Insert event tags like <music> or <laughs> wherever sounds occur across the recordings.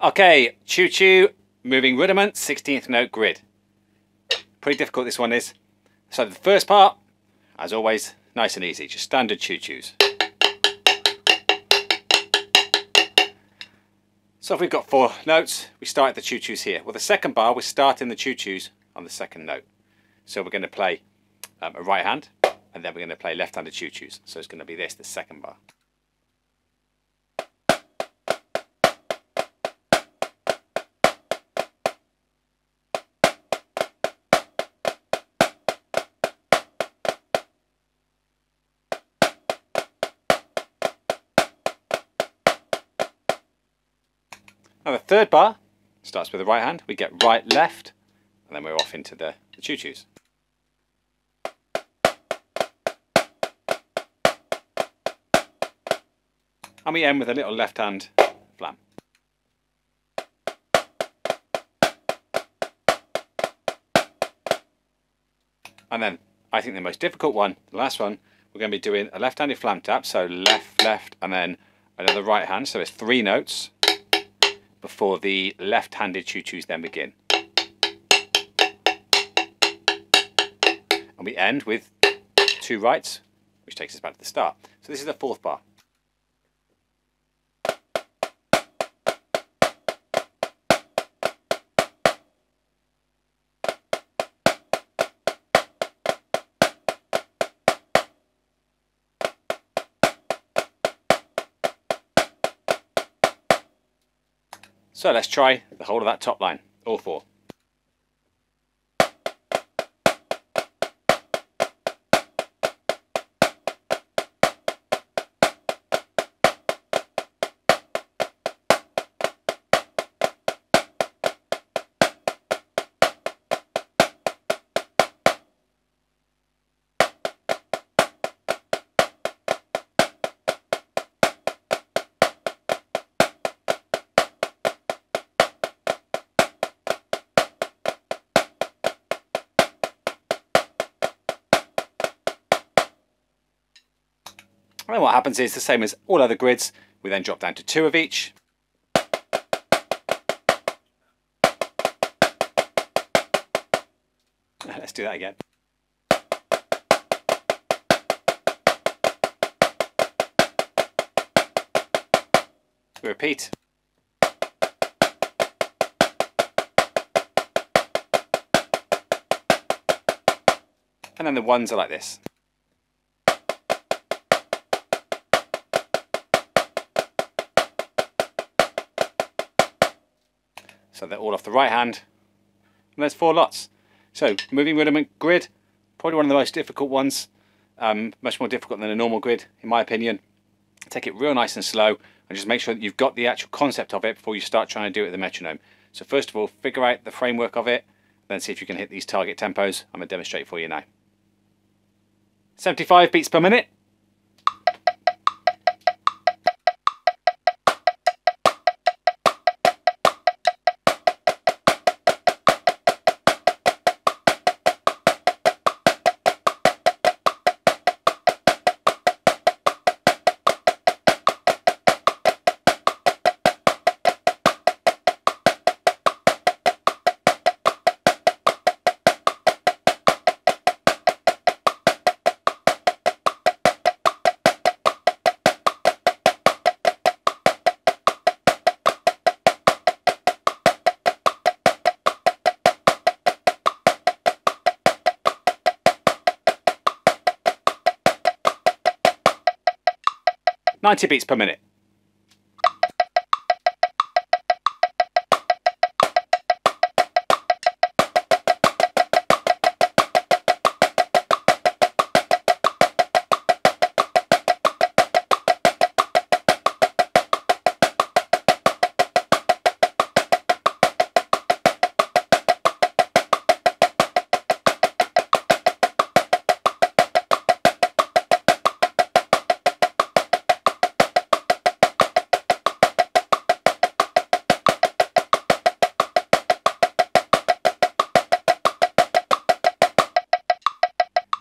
Okay, Choo Choo, moving rudiment, 16th note grid. Pretty difficult this one is. So the first part, as always, nice and easy, just standard Choo Choos. So if we've got four notes, we start the Choo Choos here. Well, the second bar, we're starting the Choo Choos on the second note. So we're going to play um, a right hand, and then we're going to play left-handed Choo Choos. So it's going to be this, the second bar. Now the third bar starts with the right hand. We get right, left, and then we're off into the, the choo-choos. And we end with a little left hand flam. And then I think the most difficult one, the last one, we're going to be doing a left-handed flam tap. So left, left, and then another right hand. So it's three notes before the left-handed choo-choos then begin. And we end with two rights, which takes us back to the start. So this is the fourth bar. So let's try the whole of that top line, all four. And then what happens is the same as all other grids, we then drop down to two of each. <laughs> Let's do that again. We repeat. And then the ones are like this. So they're all off the right hand. And there's four lots. So moving rudiment grid, probably one of the most difficult ones. Um, much more difficult than a normal grid, in my opinion. Take it real nice and slow and just make sure that you've got the actual concept of it before you start trying to do it with the metronome. So first of all, figure out the framework of it, then see if you can hit these target tempos. I'm going to demonstrate for you now. 75 beats per minute. 90 beats per minute.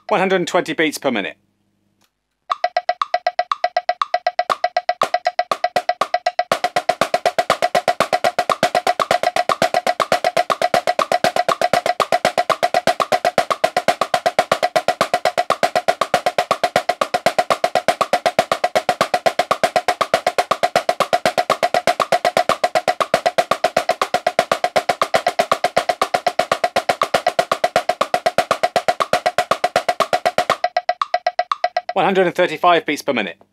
One hundred and twenty beats per minute. 135 beats per minute.